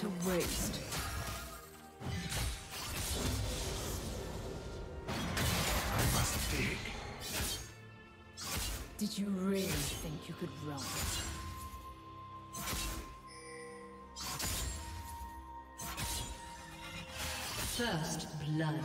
What a waste. I must dig. Did you really think you could run? First blood.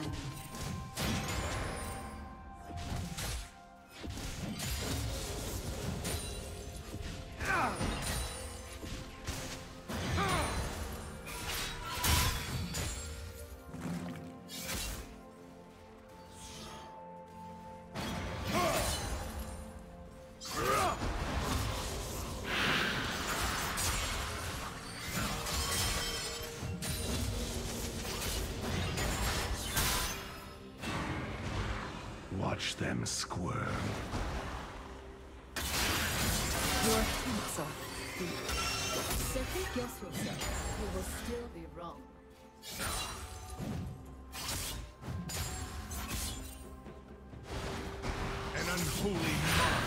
Guess yourself. You will still be wrong. An unholy mark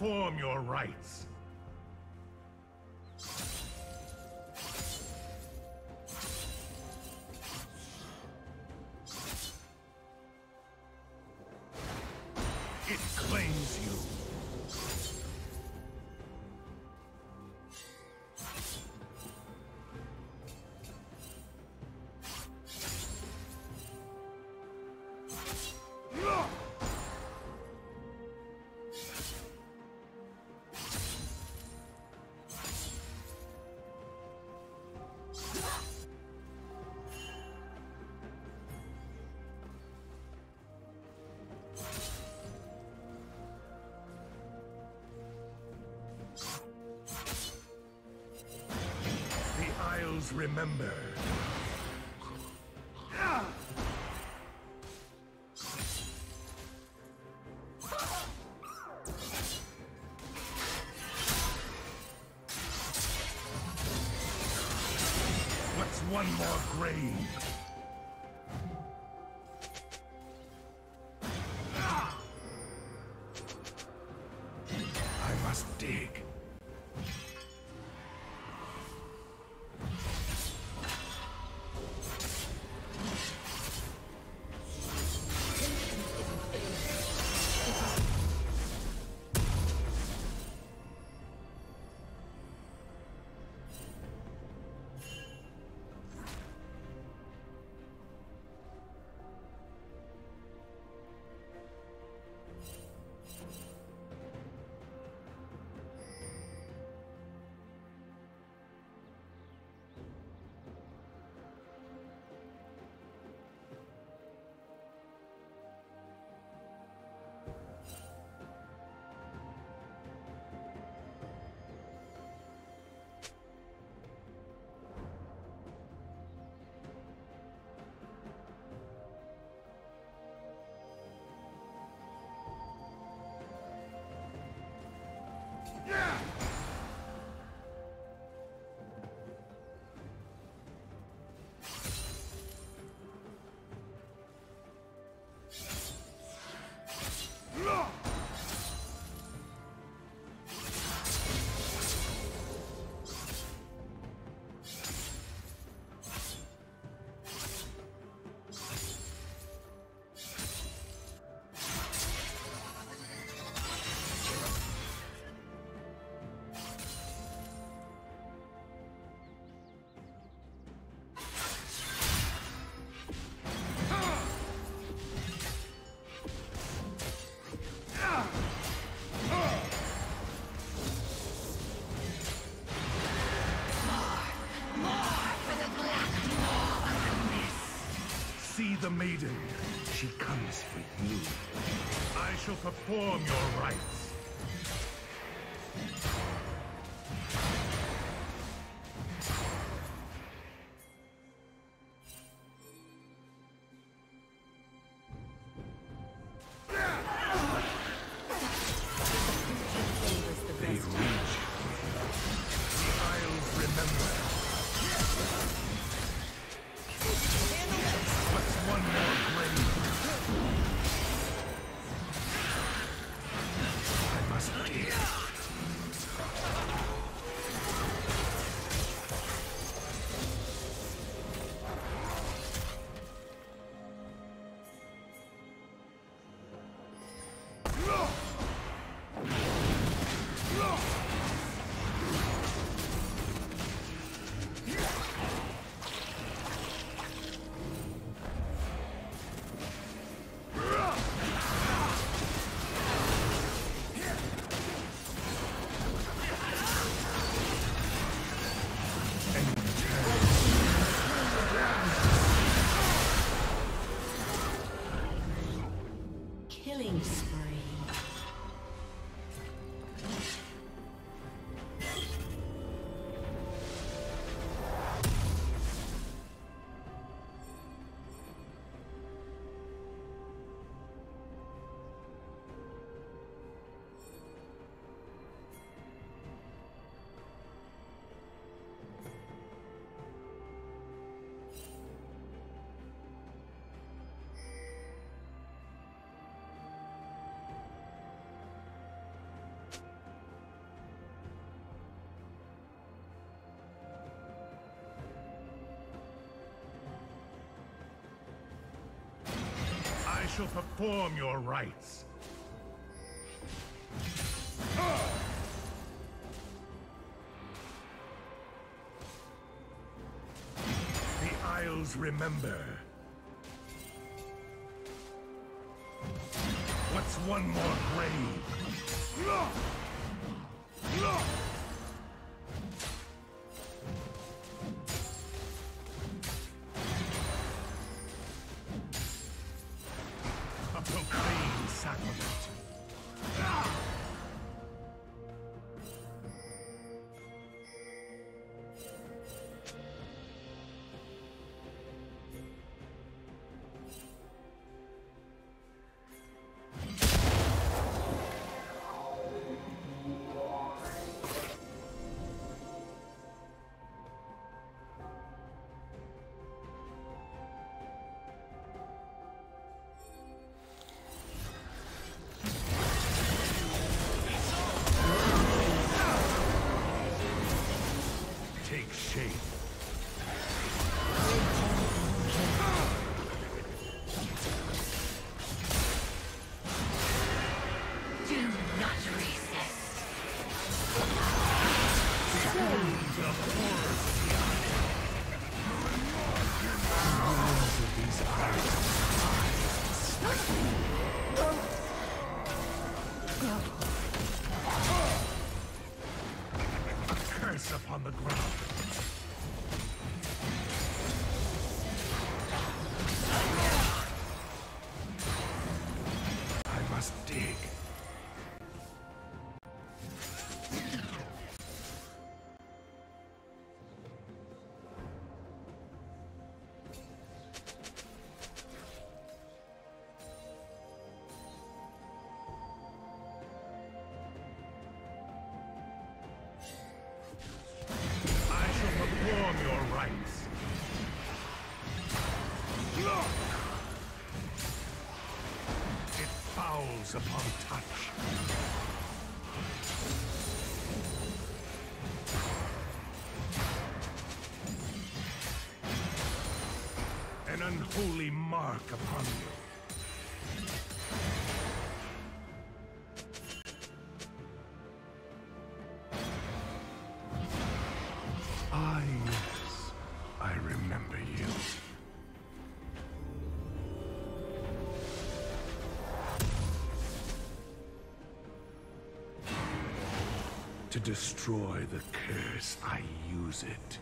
perform your rites. Remember. What's one more grave? Maiden. She comes for you. I shall perform your rites. Ugh! Shall perform your rites. The Isles remember. What's one more grave? I fouls upon touch. An unholy mark upon you. To destroy the curse, I use it.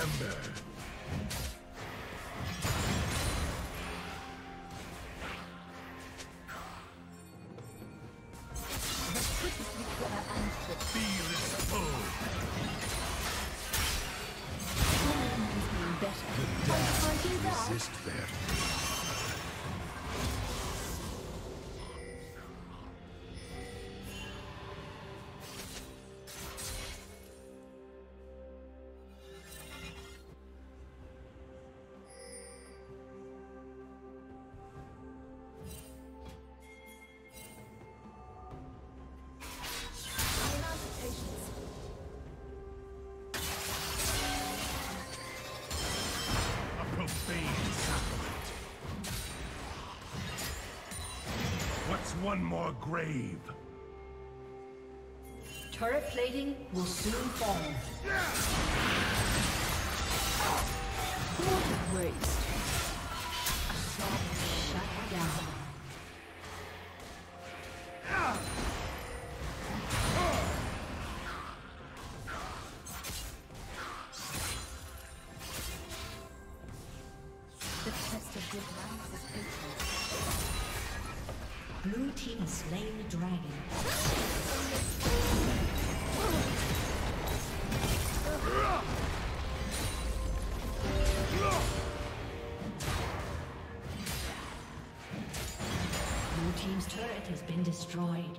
Remember. Feel its pull. Better. I do that. Resist their one more grave? Turret plating will soon fall. What slain the dragon. Your team's turret has been destroyed.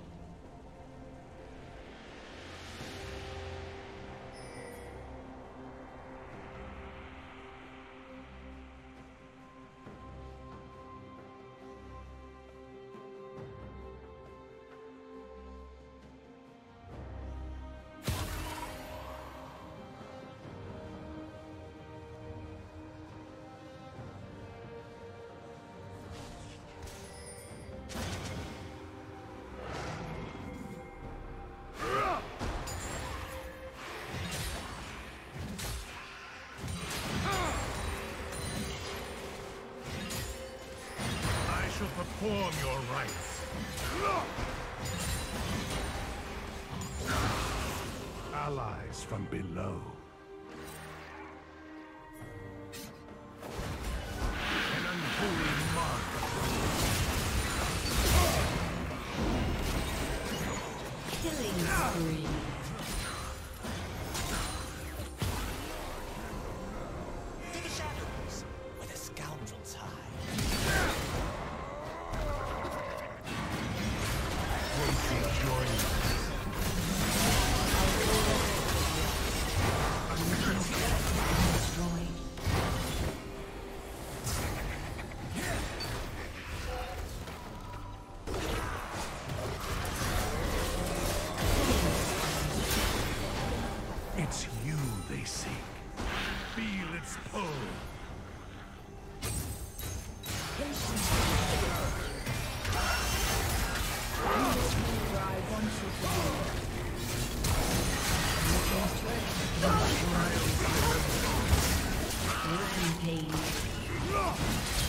Perform your rites. Allies from below. Rampage.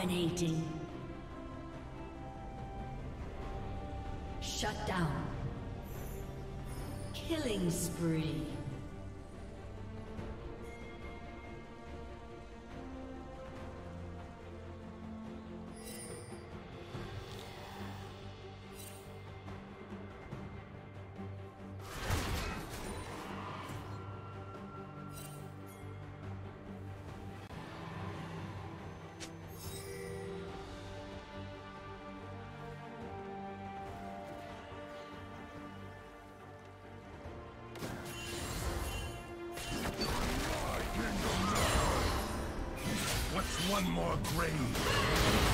Dominating. Shut down. Killing spree. One more grave?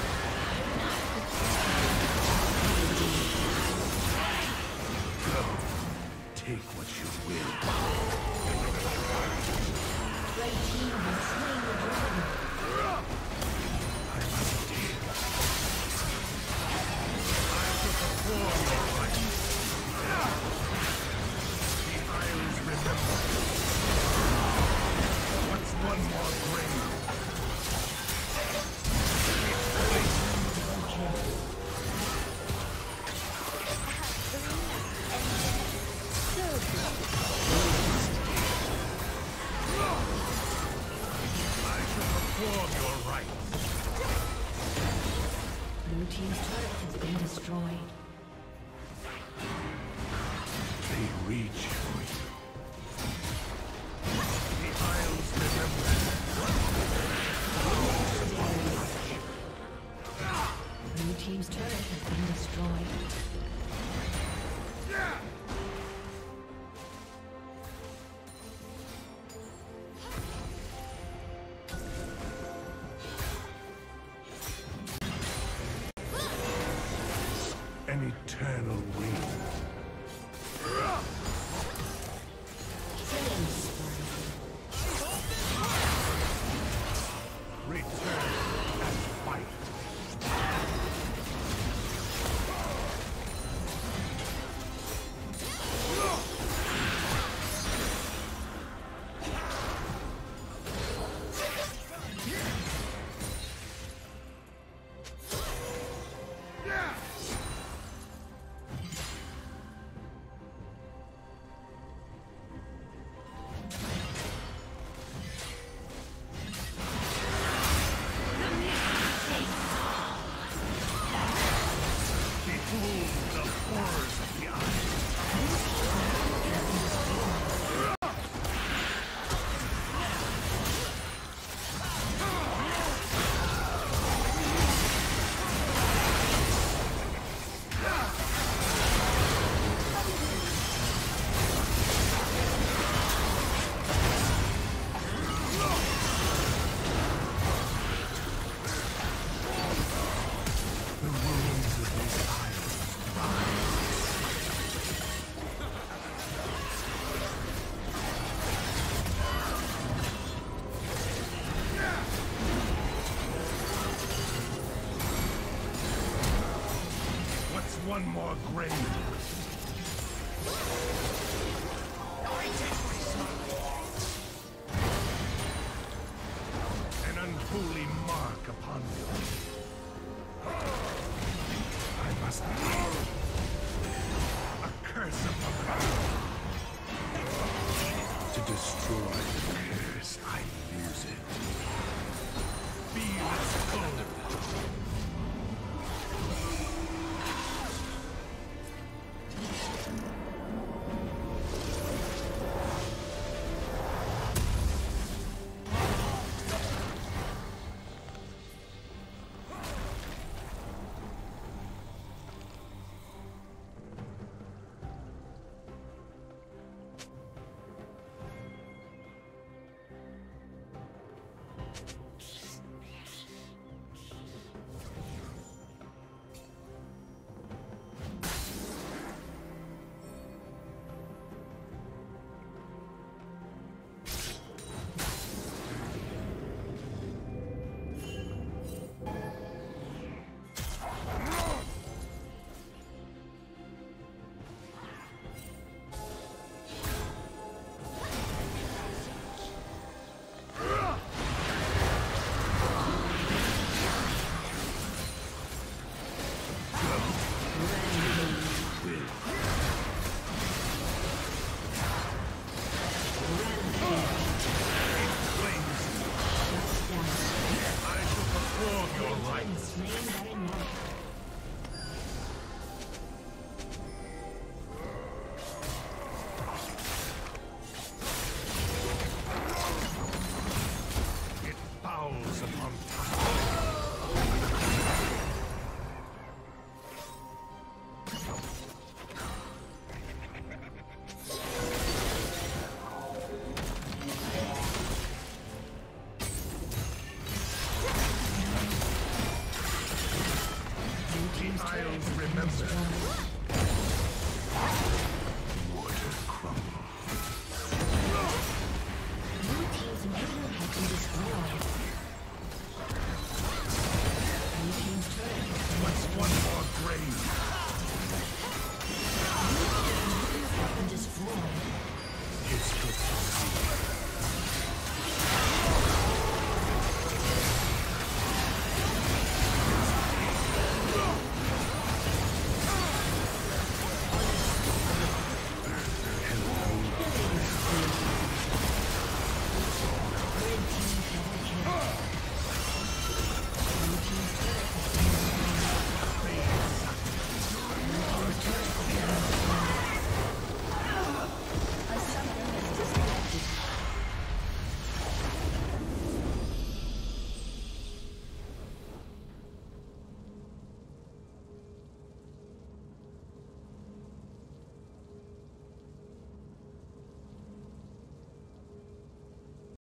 Team's turret grave?